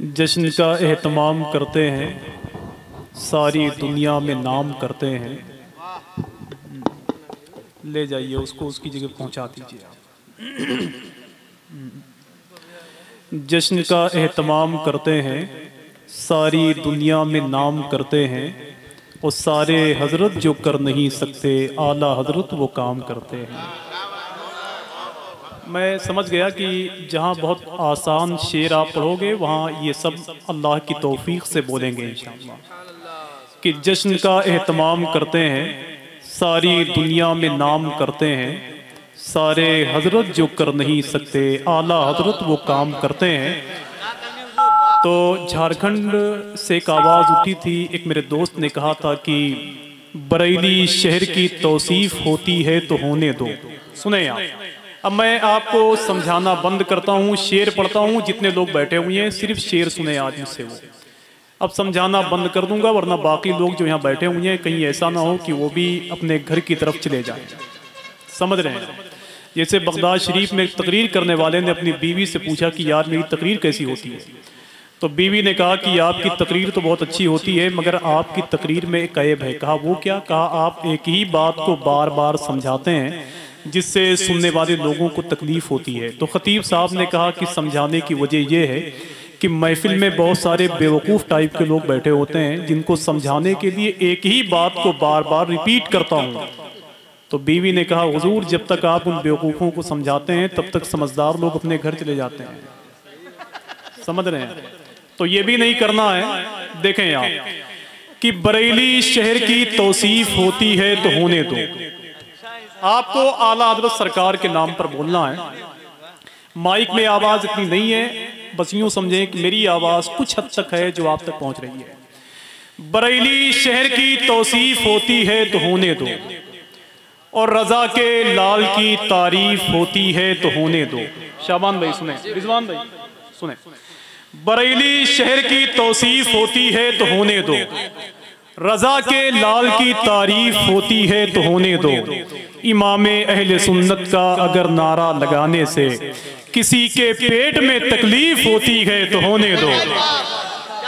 जश्न का एहतमाम करते हैं, सारी दुनिया में नाम करते हैं। ले जाइए उसको, उसकी जगह पहुँचा दीजिए जश्न का एहतमाम करते हैं, सारी दुनिया में नाम करते हैं और सारे हज़रत जो कर नहीं सकते, आला हज़रत वो काम करते हैं। मैं समझ गया कि जहाँ बहुत आसान शेर आप पढ़ोगे, वहाँ ये सब अल्लाह की तौफीक से बोलेंगे कि जश्न का एहतमाम करते हैं, सारी दुनिया में नाम करते हैं, सारे हज़रत जो कर नहीं सकते, आला हज़रत वो काम करते हैं। तो झारखंड से एक आवाज़ उठी थी, एक मेरे दोस्त ने कहा था कि बरेली शहर की तोसीफ होती है तो होने दो। सुने आप? अब मैं आपको समझाना बंद करता हूँ, शेर पढ़ता हूँ, जितने लोग बैठे हुए हैं, सिर्फ़ शेर सुने आज मुझसे वो। अब समझाना बंद कर दूँगा, वरना बाकी लोग जो यहाँ बैठे हुए हैं, कहीं ऐसा ना हो कि वो भी अपने घर की तरफ़ चले जाएँ। समझ रहे हैं? जैसे बगदाद शरीफ में तकरीर करने वाले ने अपनी बीवी से पूछा कि, यार, मेरी तकरीर कैसी होती है? तो बीवी ने कहा कि, आपकी तकरीर तो बहुत अच्छी होती है, मगर आपकी तकरीर में एक ऐब है। कहा, वो क्या? कहा, आप एक ही बात को बार बार समझाते हैं जिससे सुनने वाले लोगों को तकलीफ़ होती है। तो खतीब साहब ने कहा कि समझाने की वजह यह है कि महफिल में बहुत सारे बेवकूफ़ टाइप के लोग बैठे होते हैं, जिनको समझाने के लिए एक ही बात को बार बार रिपीट करता हूँ। तो बीवी ने कहा, हजूर, जब तक आप उन बेवकूफ़ों को समझाते हैं, तब तक समझदार लोग अपने घर चले जाते हैं। समझ रहे हैं? तो ये भी नहीं करना है। देखें आप कि बरेली शहर की तोसीफ होती है तो होने दो। आपको आला हज़रत सरकार के नाम पर बोलना है। माइक में आवाज़ इतनी नहीं है, बस यूँ समझें कि मेरी आवाज़ कुछ हद तक है जो आप तक पहुँच रही है। बरेली शहर की तोसीफ होती है तो होने दो, और रजा के लाल की तारीफ़ होती है तो होने दो। शाबान भाई, सुने। रिजवान भाई, सुने। बरेली शहर की तोसीफ होती है तो होने दो। रजा के लाल की तारीफ़ होती है तो होने दो। इमाम अहल सुन्नत का अगर नारा लगाने से किसी के पेट में तकलीफ़ होती है तो होने दो।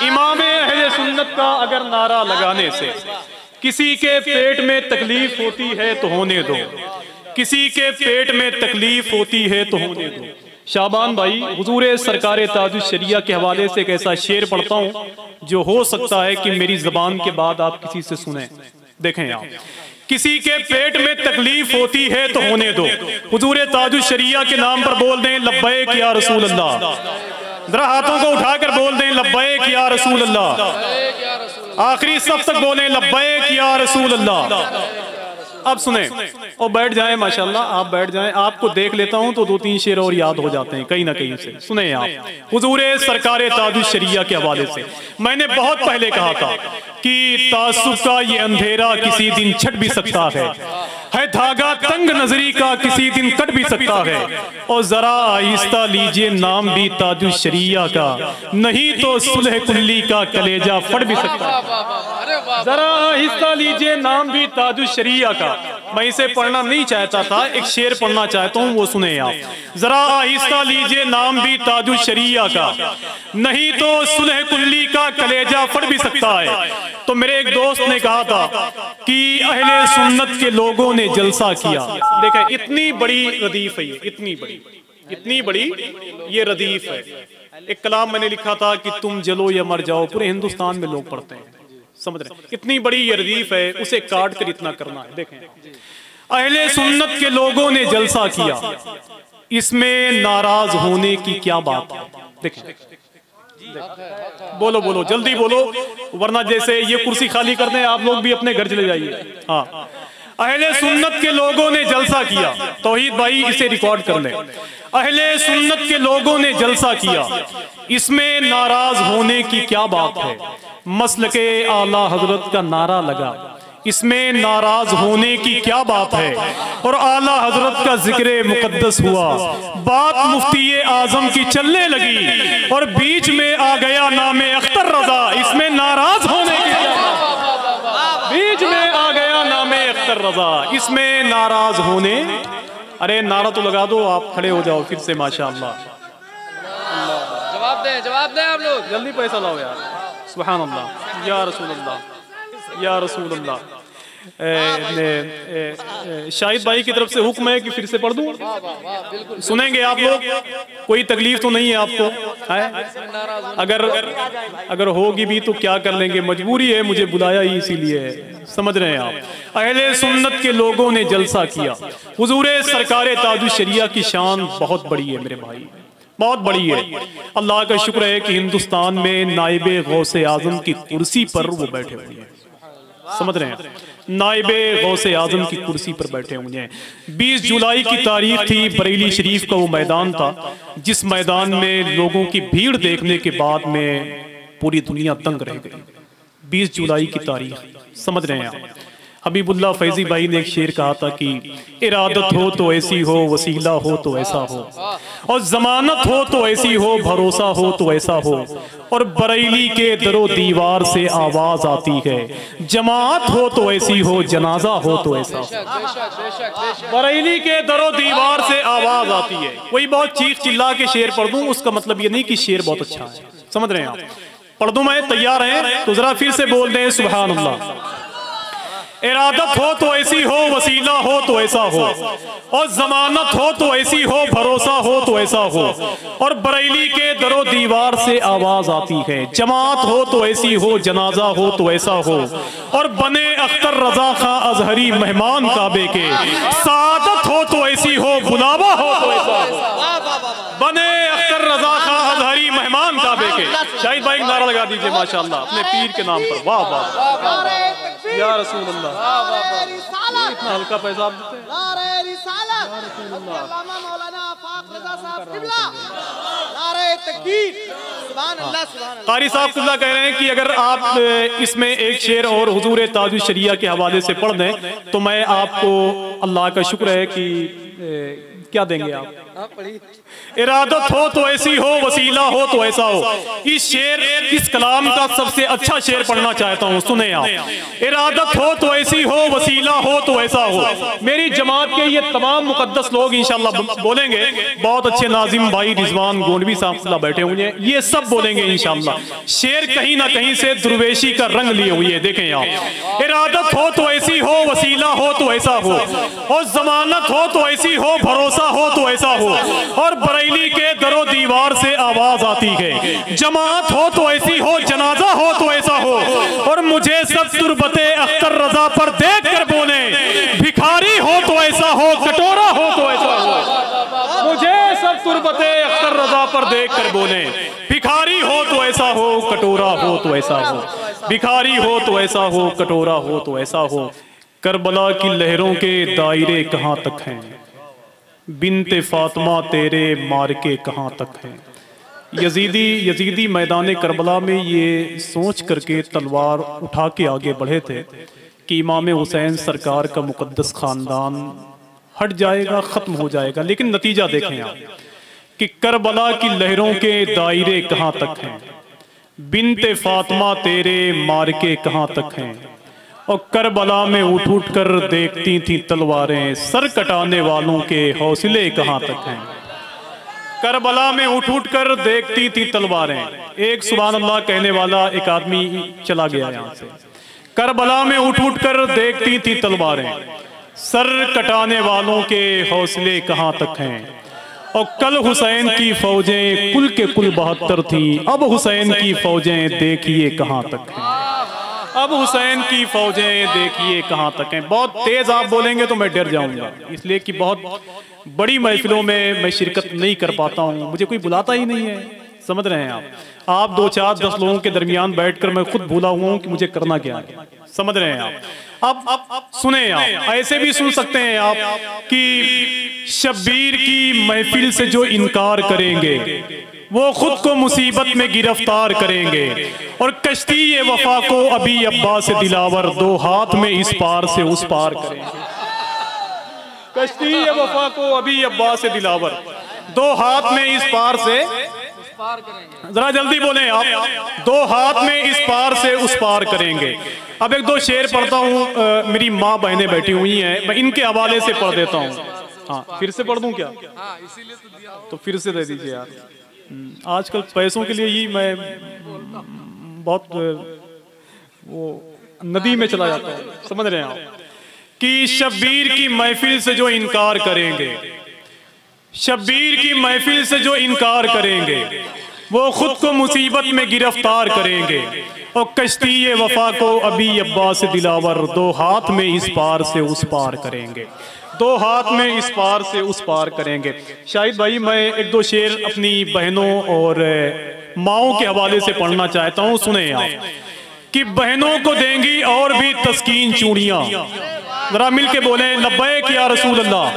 इमाम अहल सुन्नत का अगर नारा लगाने से किसी के पेट में तकलीफ़ होती है तो होने दो। किसी के पेट में तकलीफ़ होती है तो होने दो। शाबान भाई, हजूर सरकार ताजुल शरिया के हवाले से एक ऐसा शेर पढ़ता हूँ, जो हो सकता है कि मेरी जबान के बाद आप किसी से सुने। देखें आप, किसी के पेट में तकलीफ़ होती है तो होने दो। हुजूर ताजुल शरिया के नाम पर बोल दें, लब्बैक या रसूल अल्लाह जरा हाथों को उठाकर बोल दें, लब्बैक या रसूल अल्लाह आखिरी सब तक बोले, लब्बैक या रसूल अल्लाह अब सुने। और बैठ जाए, माशाल्लाह, आप बैठ जाए। आपको देख लेता हूँ तो दो तीन शेर और याद हो जाते हैं, कहीं ना कहीं से। सुने आप? हुजूर सरकार शरिया के हवाले से। मैंने बहुत पहले कहा था कि तासुब का ये अंधेरा किसी दिन छट भी सकता है। है धागा तंग नजरी का किसी दिन कट भी सकता है। और जरा आहिस्ता लीजिए नाम भी ताजु शरिया का। नहीं तो सुलह कुल्ली का कलेजा फट भी सकता है। जरा आहिस्ता लीजिए नाम भी ताजु शरिया का। मैं इसे पढ़ना नहीं चाहता था, एक शेर पढ़ना चाहता हूँ, वो सुने आप। जरा आहिस्ता लीजिए नाम भी ताजु शरिया का। नहीं तो सुलह कुल्ली का कलेजा फट भी सकता है। तो मेरे एक दोस्त ने कहा था कि अहले सुन्नत के लोगों ने जलसा किया। देखे, इतनी बड़ी रदीफ है ये, इतनी बड़ी। इतनी बड़ी, ये रदीफ है। एक कलाम मैंने लिखा था कि तुम जलो या मर जाओ, पूरे हिंदुस्तान में लोग पढ़ते हैं। समझ रहे इतनी बड़ी ये रदीफ है, उसे काट कर इतना करना है। देखें। अहले सुन्नत के लोगों ने जलसा किया। इसमें नाराज़ होने की क्या बात है? देखें। बोलो बोलो, जल्दी बोलो, वरना जैसे ये कुर्सी खाली कर दें, आप लोग भी अपने घर चले जाइए। हाँ। अहले सुन्नत के लोगों ने जलसा किया। तोहीद भाई, इसे रिकॉर्ड कर ले। अहले सुन्नत के लोगों ने जलसा किया। इसमें नाराज़ होने की क्या बात है? मसल के आला हज़रत का नारा लगा। इसमें नाराज़ होने की क्या बात है? और आला हज़रत का ज़िक्र मुकदस हुआ। बात मुफ्ती आज़म की चलने लगी और बीच में आ गया नाम अख्तर रजा। इसमें नाराज़ होने की बीच में आ गया नाम अख्तर रजा। इसमें नाराज़ होने अरे नारा तो लगा दो आप खड़े हो जाओ फिर से माशा जवाब दें जवाब दें आप लोग। जल्दी पैसा लाओ यार। अल्लाह या रसूल अल्लाह ए, ए, ए, ए, शाहिद भाई की तरफ़ से हुक्म है कि फिर से पढ़ दूँ सुनेंगे आप लोग कोई तकलीफ़ तो नहीं है आपको है अगर अगर होगी भी तो क्या कर लेंगे मजबूरी है मुझे बुलाया ही इसीलिए है समझ रहे हैं आप अहले सुन्नत के लोगों ने जलसा किया हुजूर सरकार ताजु शरिया की शान बहुत बड़ी है मेरे भाई बहुत बड़ी है। अल्लाह का शुक्र है कि हिंदुस्तान में नाइब गौसे आज़म की कुर्सी पर वो बैठे हुए हैं। समझ रहे हैं? नाइब गौसे आज़म की कुर्सी पर बैठे हुए हैं। 20 जुलाई की तारीख थी बरेली शरीफ का वो मैदान था, जिस मैदान में लोगों की भीड़ देखने के बाद में पूरी दुनिया तंग रह गई। 20 जुलाई की तारीख, समझ रहे हैं आप? हबीबुल्ला फैजी भाई ने एक शेर कहा था कि इरादत हो तो ऐसी हो वसीला हो तो ऐसा हो। और जमानत हो तो ऐसी हो भरोसा हो तो ऐसा हो। और बरेली के दरो दीवार से आवाज़ आती है। जमात हो तो ऐसी हो जनाजा हो तो ऐसा हो। बरेली के दरो दीवार से आवाज़ आती है। वही बहुत चीख चिल्ला के शेर पढ़ दूँ उसका मतलब ये नहीं कि शेर बहुत अच्छा है। समझ रहे हैं आप? पढ़ दूँ मैं तैयार हैं? तो जरा फिर से बोल दें सुबह अल्लाह इरादत हो तो ऐसी हो, वसीला हो तो ऐसा हो। और जमानत हो तो ऐसी हो, भरोसा हो तो ऐसा हो। और बरेली के दरो दीवार से आवाज़ आती है। जमात हो तो ऐसी हो, जनाजा हो तो ऐसा हो। और बने अख्तर रजा खां अजहरी मेहमान काबे के। सादत हो तो ऐसी हो, बुलावा हो तो ऐसा हो। बने अख्तर रजा खां अजहरी मेहमान काबे के। शाहिद भाई नारा लगा दीजिए, माशाल्लाह। अपने पीर के नाम पर। वाह वाह। या रसूल अल्लाह इतना हल्का पैसा आप देते कारी साहब कुल्ला कह रहे हैं कि अगर आप इसमें एक शेर और हुजूर ताजु शरिया के हवाले से पढ़ दें तो मैं आपको अल्लाह का शुक्र है कि क्या देंगे आप? हाँ इरादत हो तो ऐसी हो वसीला हो तो ऐसा हो। इस शेर इस कलाम का सबसे अच्छा शेर पढ़ना चाहता हूँ सुने आप। इरादत हो तो ऐसी हो वसीला हो तो ऐसा हो। मेरी जमात के ये तमाम मुकद्दस लोग इंशाल्लाह बोलेंगे बहुत अच्छे नाजिम भाई रिजवान गोंडवी साहब बैठे हुए हैं ये सब बोलेंगे इंशाल्लाह। शेर कहीं ना कहीं से दुर्वेशी का रंग लिए हुए है देखें आप। इरादत हो तो ऐसी हो वसीला हो तो ऐसा हो। और जमानत हो तो ऐसी हो भरोसा हो तो ऐसा हो। और बरेली के दरो दीवार से आवाज़ आती है। जमात हो तो ऐसी हो, जनाजा हो तो ऐसा हो। और मुझे सब तुरबते अख्तर रजा पर देख कर बोले, भिखारी हो तो ऐसा हो, कटोरा हो तो ऐसा हो। मुझे सब तुरबते अख्तर रजा पर देख कर बोले, भिखारी हो तो ऐसा हो, कटोरा हो तो ऐसा हो। भिखारी हो तो ऐसा हो, कटोरा हो तो ऐसा हो। करबला की लहरों के दायरे कहाँ तक हैं? बिनते फातिमा तेरे मार के कहाँ तक हैं? यजीदी यजीदी मैदान करबला में ये सोच करके तलवार उठा के आगे बढ़े थे कि इमाम हुसैन सरकार का मुकद्दस ख़ानदान हट जाएगा, ख़त्म हो जाएगा। लेकिन नतीजा देखें आप कि करबला की लहरों के दायरे कहाँ तक हैं? बिनते फातिमा तेरे मार के कहाँ तक हैं? और करबला में उठ उठ कर देखती थी तलवारें, सर कटाने वालों के हौसले कहाँ तक हैं? करबला में उठ उठ कर देखती थी तलवारें। एक सुबह अल्लाह कहने वाला एक आदमी चला गया यहाँ से। करबला में उठ उठ कर देखती थी तलवारें। सर कटाने वालों के हौसले कहाँ तक हैं? और कल हुसैन की फौजें कुल के कुल बहत्तर थी। अब हुसैन की फौजें देखिए कहाँ तक हैं? अब हुसैन की फौजें देखिए कहाँ तक हैं। बहुत तेज आप बोलेंगे तो मैं डर जाऊँगा। इसलिए कि बहुत बड़ी महफिलों में मैं शिरकत नहीं कर पाता हूँ। मुझे कोई बुलाता ही नहीं है। समझ रहे हैं आप? आप दो चार दस लोगों के दरमियान बैठकर मैं खुद भूला हुआ हूँ कि मुझे करना क्या है। समझ रहे हैं आप? अब अब सुने आप, ऐसे भी सुन सकते हैं आप कि शब्बीर की महफिल से जो इनकार करेंगे वो खुद को मुसीबत में गिरफ़्तार करेंगे। और कश्ती ये वफा को अभी अब्बा से दिलावर दो हाथ में इस पार से उस पार करेंगे। कश्ती ये वफा को अभी अब्बा से दिलावर दो हाथ में इस पार से जरा जल्दी बोले आप। दो हाथ में इस पार से उस पार करेंगे। अब एक दो शेर पढ़ता हूँ मेरी माँ बहनें बैठी हुई हैं मैं इनके हवाले से पढ़ देता हूँ। हाँ फिर से पढ़ दूँ क्या? हाँ इसीलिए तो तो फिर से दे दीजिए यार। आजकल पैसों के लिए ही मैं बहुत वो नदी में चला जाता हूँ। समझ रहे हैं आप? कि शब्बीर की महफिल से जो इनकार करेंगे, शब्बीर की महफिल से जो इनकार करेंगे, वो खुद को मुसीबत में गिरफ़्तार करेंगे और कश्ती वफा को अभी अब्बास दिलावर दो हाथ में इस पार से उस पार करेंगे। दो हाथ में इस पार से उस पार करेंगे। शाहिद भाई, मैं एक दो शेर अपनी बहनों और माओ के हवाले से पढ़ना चाहता हूँ। सुने आप। कि बहनों को देंगी और भी तस्कीन चूड़ियाँ। जरा मिल के बोले लब्बे क्या रसूल अल्लाह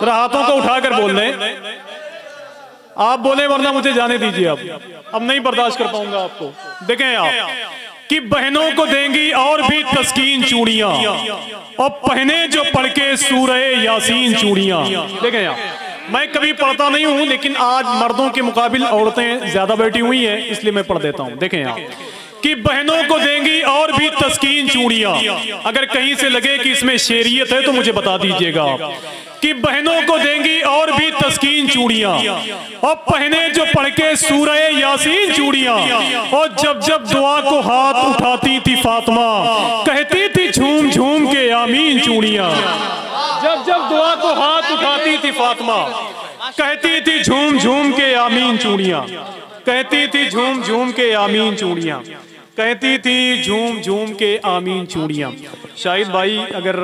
जरा हाथों को उठाकर बोल रहे आप बोले, वरना मुझे जाने दीजिए अब अब नहीं बर्दाश्त कर पाऊँगा आपको। देखें आप। कि बहनों को देंगी और भी तस्कीन चूड़िया। और पहने जो पढ़ के सूरह यासीन चूड़िया। देखे यार मैं कभी पढ़ता नहीं हूँ लेकिन आज मर्दों के मुकाबले औरतें ज़्यादा बैठी हुई हैं इसलिए मैं पढ़ देता हूँ। देखें आप कि बहनों को देंगी और भी तस्कीन चूड़ियाँ। अगर कहीं से लगे कि इसमें शेरियत है तो मुझे बता दीजिएगा कि बहनों को देंगी और भी तस्कीन चूड़ियाँ। और पहने जो पढ़ के सूरह यासीन चूड़ियाँ। और जब जब दुआ को हाथ उठाती थी फातिमा कहती थी झूम झूम के आमीन चूड़ियाँ। जब जब दुआ को हाथ उठाती थी फातिमा कहती थी झूम झूम के आमीन चूड़ियाँ। कहती थी झूम झूम के आमीन चूड़ियाँ। कहती थी झूम झूम के आमीन चूड़ियाँ। शाहिद भाई, अगर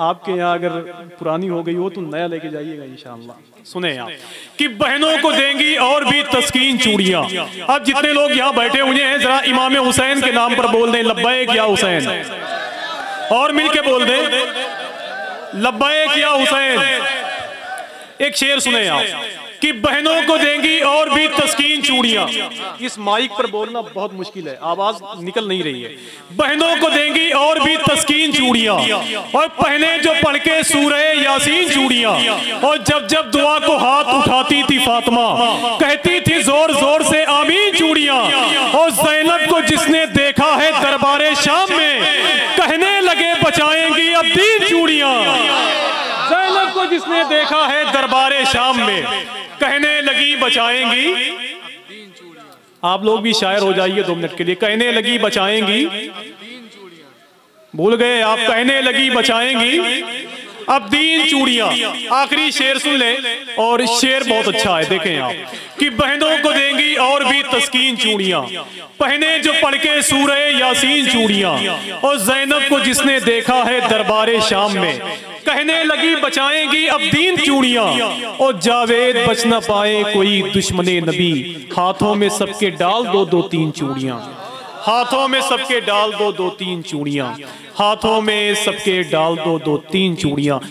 आपके यहाँ अगर पुरानी हो गई हो तो नया लेके जाइएगा इंशाल्लाह। सुने आप, कि बहनों को देंगी और भी तस्कीन चूड़ियाँ। अब जितने लोग यहाँ बैठे हुए हैं, जरा इमाम हुसैन के नाम पर बोल दें लब्बैक या हुसैन। और मिल के बोल दें लब्बैक या हुसैन। एक शेर सुने आप। कि बहनों को देंगी और भी तस्कीन चूड़ियाँ। इस माइक पर बोलना बहुत मुश्किल है। आवाज़ निकल नहीं रही है। बहनों को देंगी और भी तस्कीन चूड़ियाँ। और पहने जो पढ़ के सूरह यासीन चूड़ियाँ। और जब जब दुआ को हाथ उठाती थी फातिमा कहती थी ज़ोर ज़ोर से आमीन चूड़ियाँ। और जैनब को जिसने देखा है दरबारे शाम में कहने लगे बचाएँगी अब तीन चूड़ियाँ। जिसने देखा है दरबारे शाम में, कहने लगी बचाएँगी। आप लोग भी शायर हो जाइए दो मिनट के लिए। कहने लगी बचाएँगी। भूल गए आप, कहने लगी बचाएँगी। अब दीन चूड़ियाँ, आखिरी शेर सुन ले। और शेर बहुत अच्छा है, देखें आप, कि बहनों को देंगी और भी तस्कीन चूड़िया। पहने जो पढ़ के सूरह यासीन चूड़िया, और जैनब को जिसने देखा है दरबारे शाम में कहने लगी, बचाएगी अब दीन चूड़िया। और जावेद बच न पाए कोई दुश्मन नबी। हाथों में सबके डाल दो दो तीन चूड़िया। हाथों में सबके डाल दो दो तीन चूड़िया। हाथों में सबके डाल दो दो तीन चूड़ियाँ।